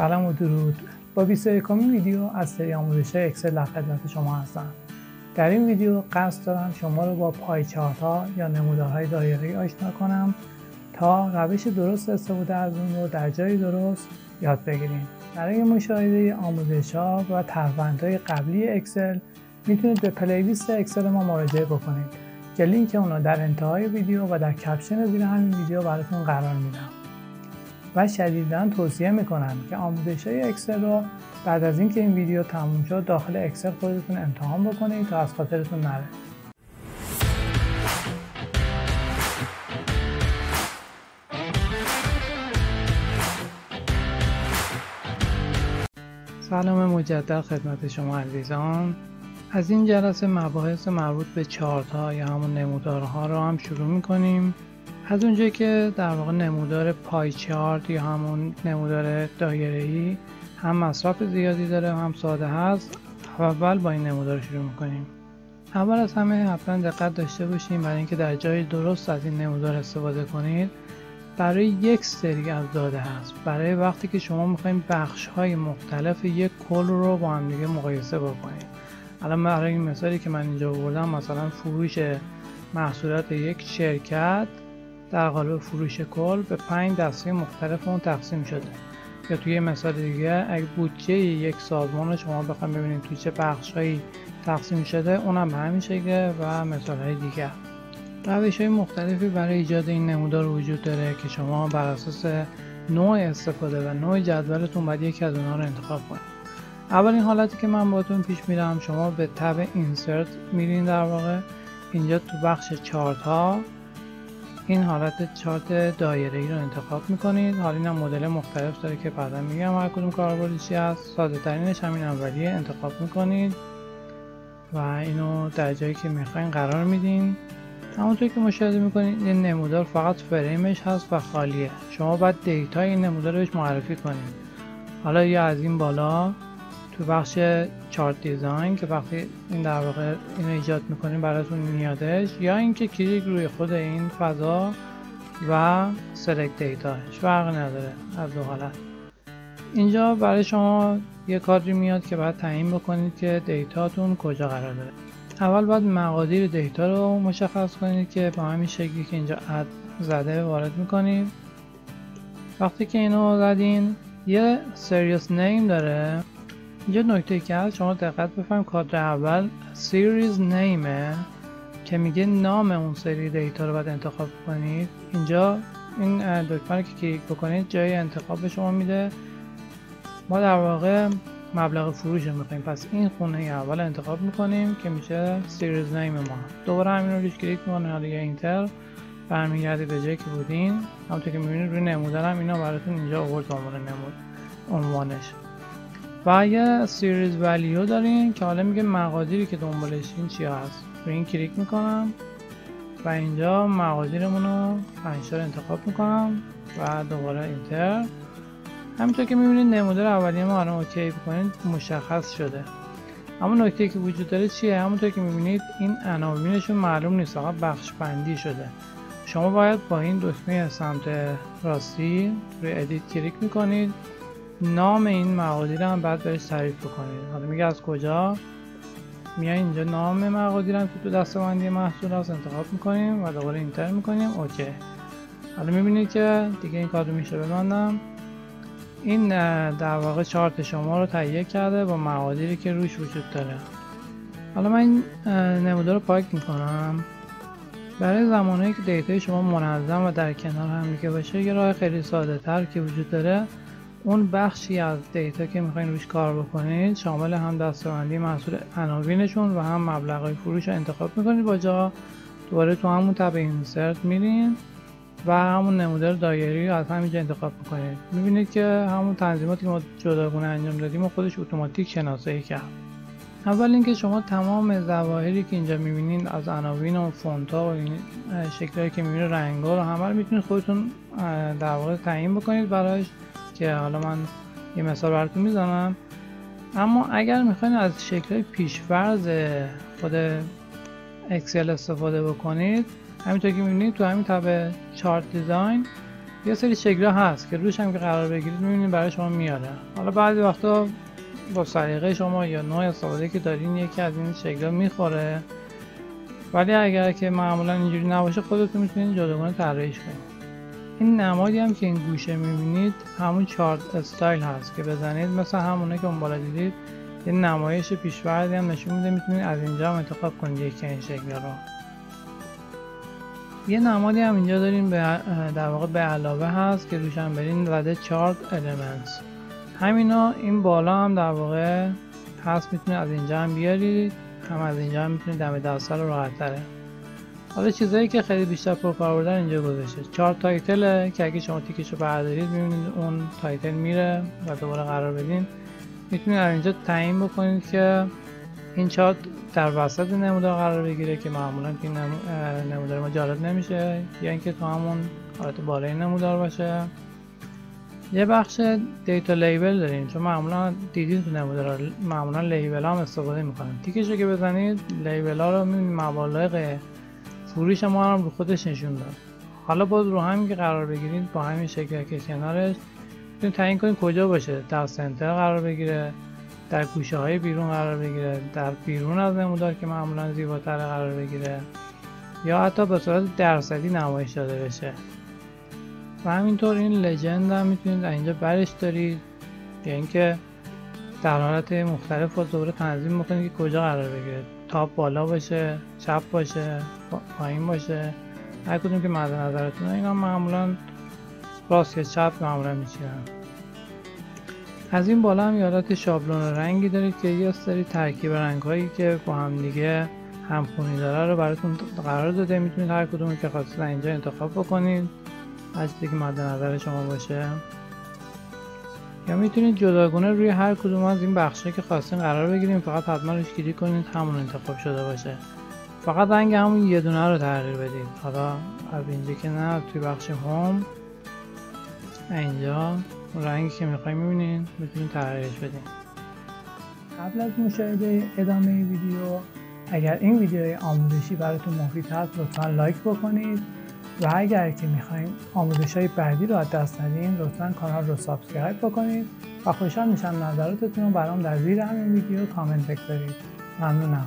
سلام و درود. با 21 ویدیو از سری آموزش اکسل در خدمت شما هستم. در این ویدیو قصد دارم شما رو با pie ها یا نمودارهای دایره‌ای آشنا کنم تا روش درست استفاده از اون رو در جای درست یاد بگیریم. برای مشاهده آموزش ها و ترفندهای قبلی اکسل می‌تونید به playlist اکسل ما مراجعه بکنید. که لینک اون رو در انتهای ویدیو و در caption زیر همین ویدیو براتون قرار میدم. و شدیدا توصیه می‌کنم که آموزش های اکسل رو بعد از اینکه این ویدیو تموم شد داخل اکسل خودتون امتحان بکنید تا از خاطرتون نره. سلام مجدد خدمت شما عزیزان. از این جلسه مباحث مربوط به چارت ها یا همون نمودارها رو هم شروع می‌کنیم. از اونجایی که در واقع نمودار پای چارت یا همون نمودار دایره هم مصرف زیادی داره هم ساده هست اول با این نمودار شروع می‌کنیم. اول از همه حتما دقت داشته باشیم برای اینکه در جای درست از این نمودار استفاده کنید برای یک سری از داده هست. برای وقتی که شما می‌خوایم بخش های مختلف یک کل رو با هم دیگه مقایسه بکنید. الان برای این مثالی که من اینجا بردم مثلا فروش محصولات یک شرکت در قالب فروش کل به پنج دسته مختلف اون تقسیم شده. یا توی مثال دیگه اگه بودجه یک سازمان رو شما بخوایم ببینید توی چه بخشهایی تقسیم شده اونم به همین شکله و مثال های دیگر روش های مختلفی برای ایجاد این نمودار وجود داره که شما بر اساس نوع استفاده و نوع جدولتون باید یکی از اونها رو انتخاب کنید. اولین حالتی که من باتون پیش میرم شما به تب اینسرت میرین در واقع. اینجا تو بخش چارت ها این حالت چارت دایره ای رو انتخاب می‌کنید. حالا این هم مدل مختلف داره که بعدا میگم هر کدوم کاربردی چی هست ساده ترینش همین اولیه انتخاب می‌کنید و اینو در جایی که می‌خواین قرار میدین. همونطور که مشاهده می‌کنید این نمودار فقط فریمش هست و خالیه. شما باید دیتا این نمودار رو بهش معرفی کنید. حالا یا از این بالا تو بخش chart design که وقتی این در واقع اینو ایجاد می‌کنیم براتون میادش یا اینکه کلیک روی خود این فضا و select data فرقی نداره از دو حالت. اینجا برای شما یه کادری میاد که باید تعیین بکنید که data تون کجا قرار داره اول باید مقادیر data رو مشخص کنید که با همین شکلی که اینجا add زده وارد می‌کنید وقتی که اینو زدین یه series name داره. اینجا نکته‌ای که هست شما دقت بفرمایید کادر اول series name ه که میگه نام اون سری data رو باید انتخاب کنید. اینجا این دکمه که کلیک بکنید جای انتخاب به شما میده. ما در واقع مبلغ فروش رو می‌خوایم. پس این خونه اول انتخاب می‌کنیم که میشه series name ما. دوباره همین رو روش کلیک می‌کنید یه enter برمیگردید به جایی که بودین. همونطور که می‌بینید روی نمودارم اینا براتون اینجا آورد عنوان نمود عنوانش. و یه series value داریم که حالا میگه مقادیری که دنبالشین چی هست. روی این کلیک می‌کنم و اینجا مقادیرمون رو پنج‌تا انتخاب می‌کنم و دوباره enter. همینطور که می‌بینید نمودار اولیه ما الان OK بکنید مشخص شده. اما نکته‌ای که وجود داره چیه؟ همونطور که می‌بینید این عناوینشون معلوم نیست فقط بخش بندی شده. شما باید با این دکمه سمت راستی روی edit کلیک می‌کنید. نام این مقادیر هم بعد بهش تعریف بکنید حالا میگه از کجا؟ میای اینجا نام مقادیرم که تو دستبندی محصول هست انتخاب می‌کنیم و دوباره اینتر می‌کنیم. OK. حالا می‌بینید که دیگه این کار رو میشه ببندم. این در واقع چارت شما رو تهیه کرده با مقادیری که روش وجود داره. حالا من این نمودار رو پاک می‌کنم. برای زمانی که دیتای شما منظم و در کنار هم دیگه باشه یه راه خیلی ساده تر که وجود داره. اون بخشی از دیتا که می‌خواین روش کار بکنید شامل هم دستبندی محصول عناوینشون و هم مبلغ فروش رو انتخاب می‌کنید. با جا دوباره تو همون tab insert میرین و همون نمودار دایری رو از همینجا انتخاب می‌کنید. می‌بینید که همون تنظیماتی که ما جداگونه انجام دادیم و خودش اتوماتیک شناسایی کرد. اول اینکه شما تمام ظواهری که اینجا می‌بینید از عناوین و فونت و این شکلهایی که می‌بینید رنگا رو همه رو می‌تونید خودتون در واقع تعیین بکنید. برایش که حالا من یه مثال براتون می‌زنم. اما اگر می‌خواین از شکل پیشفرز خود اکسل استفاده بکنید همینطور که می‌بینید تو همین تب چارت دیزاین یه سری شکل هست که روش هم که قرار بگیرید می‌بینید برای شما میاره. حالا بعضی وقتا با سلیقه شما یا نوع استفاده که دارین یکی از این شکل می‌خوره. ولی اگر که معمولا اینجوری نباشه خودتون می‌تونید جداگانه طراحیش کنید. این نمادی هم که این گوشه می‌بینید همون چارت استایل هست که بزنید مثل همونه که اون بالا دیدید یه نمایش پیشوردی هم نشون میده می‌تونید از اینجا هم انتخاب کنید یکی این شکل رو. یه نمادی هم اینجا داریم در واقع به علاوه هست که روش هم برین زده chart elements همینا این بالا هم در واقع هست می‌تونید از اینجا هم بیارید هم از اینجا هم می‌تونید دم راحت تره. حالا چیزایی که خیلی بیشتر پرکار بودن اینجا گذاشته. chart title ه که اگه شما تیکش رو بردارید می‌بینید اون title میره و دوباره قرار بدین. می‌تونید از اینجا تعیین بکنید که این چارت در وسط نمودار قرار بگیره که معمولا که نمودار ما جالب نمیشه. یا اینکه تو همون حالت بالای نمودار باشه. یه بخش دیتا لیبل داریم. چون معمولا دیدید تو نمودار معمولا لیبل هم استفاده می‌کنن. تیکش رو که بزنید لیبل ها رو مبالغ فروش ما هم رو خودش نشون داد. حالا باز رو همین که قرار بگیرید با همین شکل که کنارش می‌تونید تعیین کنید کجا باشه. در سنتر قرار بگیره در گوشه های بیرون قرار بگیره در بیرون از نمودار که معمولا زیباتر قرار بگیره یا حتی به صورت درصدی نمایش داده بشه. و همینطور این لجند هم می‌تونید اینجا برش دارید یا اینکه در حالت مختلف با دوباره تنظیم بکنید که کجا قرار بگیره. تاپ بالا باشه چپ باشه. پایین باشه. هر کدوم که مد نظرتون اینا معمولا راست یا چپ معمولا میچینن از این بالا هم یادت شابلون رنگی دارید که یه سری ترکیب رنگ هایی که با هم دیگه همخونی داره رو براتون قرار داده. می‌تونید هر کدومی که خواستید اینجا انتخاب بکنید. از که مد نظر شما باشه. یا می‌تونید جداگونه روی هر کدوم از این بخشه که خواستین قرار بگیریم فقط حتما روش کلیک کنید همون انتخاب شده باشه. فقط رنگ همون یه دونه رو تغییر بدید حالا از اینجا که نه توی بخش هوم. اینجا رنگی که می‌خوایم می‌بینید می‌تونید تغییرش بدید قبل از مشاهده ادامه ویدیو اگر این ویدیوی آموزشی براتون مفید هست لطفا لایک بکنید. و اگر که می‌خوایم آموزش های بعدی رو از دست ندیم لطفا کانال رو subscribe بکنید و خوشحال میشم نظراتتون رو برام در زیر همین ویدیو کامنت بگذارید. ممنونم.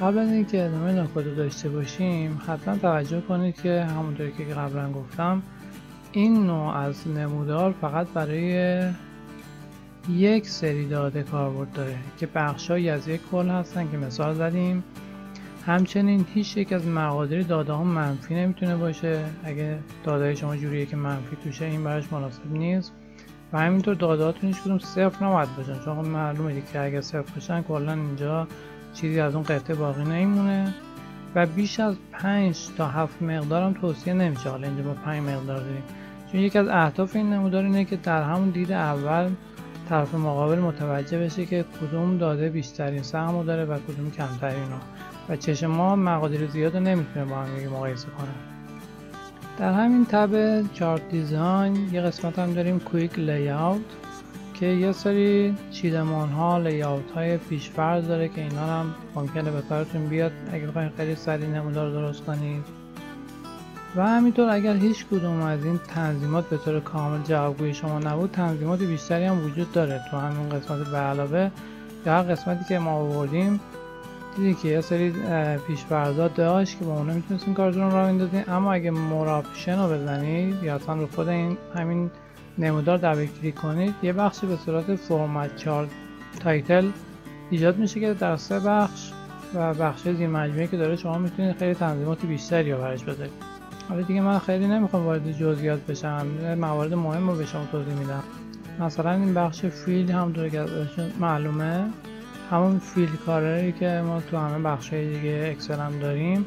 قبل از اینکه ادامه نکات داشته باشیم حتما توجه کنید که همونطوری که قبلا گفتم این نوع از نمودار فقط برای یک سری داده کاربرد داره که بخشهایی از یک کل هستن که مثال زدیم. همچنین هیچ یک از مقادیر داده ها منفی نمی‌تونه باشه. اگه داده شما جوریه که منفی توشه این براش مناسب نیست. و همینطور داده هاتون هیچ کدوم صفر نباید باشن. چون خب معلومه که اگه صفر باشن کلا اینجا چیزی از اون قطعه باقی نمیمونه. و بیش از 5 تا 7 مقدار هم توصیه نمیشه. حالا اینجا با 5 مقدار داریم. چون یکی از اهداف این نمودار اینه که در همون دید اول طرف مقابل متوجه بشه که کدوم داده بیشترین سهم داره و کدوم کمترین رو. و چشم ما مقادیر زیاد رو نمی‌تونه با هم مقایسه کنه. در همین تب چارت دیزاین یه قسمت هم داریم کویک لیاوت که یه سری چیدمان ها لیاوت های پیشفرض داره که اینا هم ممکنه به کارتون بیاد. اگه بخواین خیلی سریع نمودار درست کنید. و همینطور اگر هیچ کدوم از این تنظیمات به طور کامل جوابگوی شما نبود تنظیمات بیشتری هم وجود داره تو همین قسمت به علاوه. یا هر قسمتی که ما آوردیم دیدی که یه سری پیشفرضا داشت که با اونها می‌تونستین کارتون رو را اما اگه more option رو بزنید یا اصلا رو خود این همین نمودار double click کنید یه بخشی به صورت format chart title ایجاد میشه که در سه بخش و بخش زیر مجموعه که داره شما می‌تونید خیلی تنظیمات بیشتری رو برش بذارید. حالا دیگه من خیلی نمی‌خوام وارد جزئیات بشم موارد مهم رو به شما توضیح میدم. مثلا این بخش فیل هم که معلومه همون فیل کارری که ما تو همه بخش دیگه اکسل هم داریم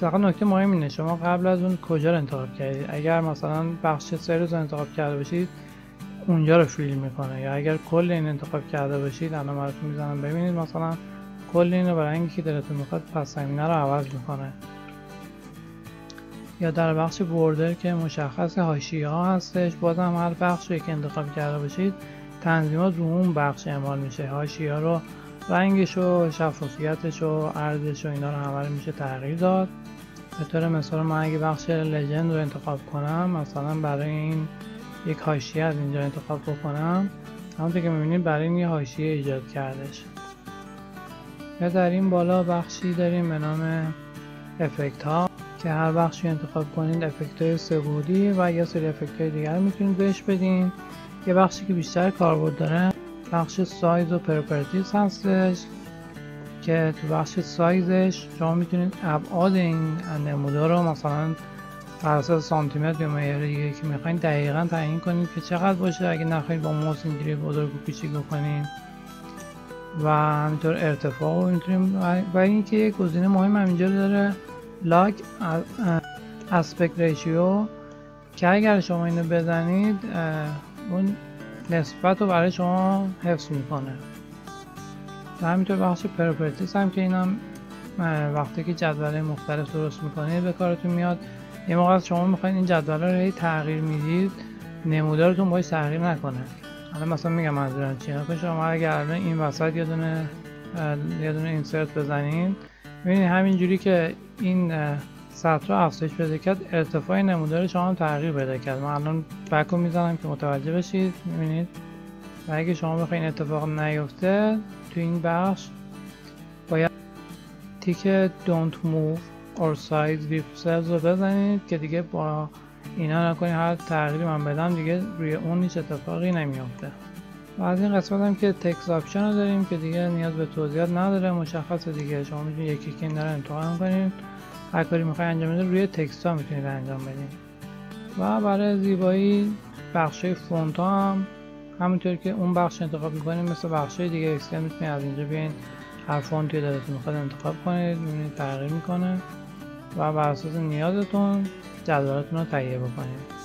فقط نکته مهم اینه شما قبل از اون کجا رو انتخاب کردید؟ اگر مثلا بخش سرز رو انتخاب کرده باشید اونجا رو فیل می‌کنه. یا اگر کل این انتخاب کرده باشید الان براتون می‌زنم ببینید مثلا کل اینو برای اینکه دلتون می‌خواد پس زمینه رو عوض می‌کنه. یا در بخش بوردر که مشخص حاشیه ها هستش بازم هر بخش رو که انتخاب کرده باشید تنظیمات رو اون بخش اعمال میشه. حاشیه ها رو رنگش و شفافیتش و عرضش و اینا رو همه میشه تغییر داد. به طور مثال من اگه بخش لجند رو انتخاب کنم مثلا برای این یک حاشیه از اینجا انتخاب بکنم همونطور که می‌بینید برای این یه حاشیه ایجاد کردش. یا در این بالا بخشی داریم به نام effect ها که هر بخشی انتخاب کنید effect های سه‌بعدی و یا سری effect های دیگر می‌تونید بهش بدین. یه بخشی که بیشتر کاربرد داره بخش سایز و properties هستش که تو بخش سایزش شما می‌تونید ابعاد این نمودار رو مثلا بر اساس سانتی یا معیار دیگه که می‌خواین دقیقا تعیین کنید که چقدر باشه. اگه نخواهید با موس اینجوری بزرگ و کوچیک بکنید و همینطور ارتفاع رو می‌تونیم و اینکه یک گزینه مهم همینجا داره. lock aspect ratio که اگر شما اینو بزنید اون نسبت رو برای شما حفظ می‌کنه. و همینطور بخش properties هم که اینم وقتی که جدول مختلف درست می‌کنید به کارتون میاد. یه موقع شما می‌خواین این جدول رو هی تغییر می‌دید نمودارتون باید تغییر نکنه. حالا مثلا میگم منظورم چیه شما اگر این وسط یه دونه یه دونه اینسرت بزنید ببینید همینجوری که این سطر افزایش بده کرد ارتفاع نمودار شما هم تغییر بده کرد. من الان بک رو می‌زنم که متوجه بشید می‌بینید؟ و اگه شما بخواین اتفاق نیفته تو این بخش باید تیک don't move or size with cells رو بزنید که دیگه با اینا نکنید هر تغییری من بدم دیگه روی اون هیچ اتفاقی نمیافته. و از این قسمت هم که text option رو داریم که دیگه نیاز به توضیحات نداره مشخصه دیگه. شما می‌تونید یکی که این رو انتخاب کنید. هر کاری می‌خوای انجام بده روی text ها می‌تونید انجام بدید و برای زیبایی بخش فونت ها هم همونطور که اون بخش انتخاب می‌کنید مثل بخش دیگه اکسل می‌تونید از اینجا بیاین. هر فونتی دلتون می‌خواد انتخاب کنید می‌بینید تغییر می‌کنه. و بر اساس نیازتون جدولتون رو تهیه بکنید.